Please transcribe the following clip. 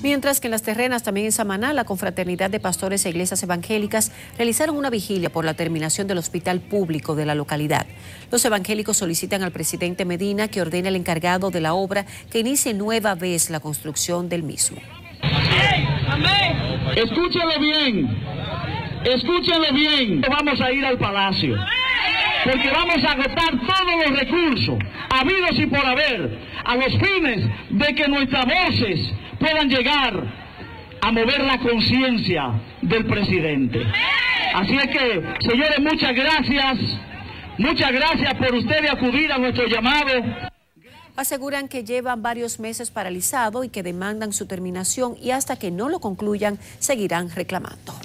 Mientras que en las terrenas, también en Samaná, la confraternidad de pastores e iglesias evangélicas realizaron una vigilia por la terminación del hospital público de la localidad. Los evangélicos solicitan al presidente Medina que ordene al encargado de la obra que inicie nueva vez la construcción del mismo. Escúchalo bien, escúchalo bien. Vamos a ir al palacio porque vamos a agotar todos los recursos, habidos y por haber, a los fines de que nuestras voces puedan llegar a mover la conciencia del presidente. Así es que, señores, muchas gracias. Muchas gracias por ustedes acudir a nuestro llamado. Aseguran que llevan varios meses paralizado y que demandan su terminación y hasta que no lo concluyan seguirán reclamando.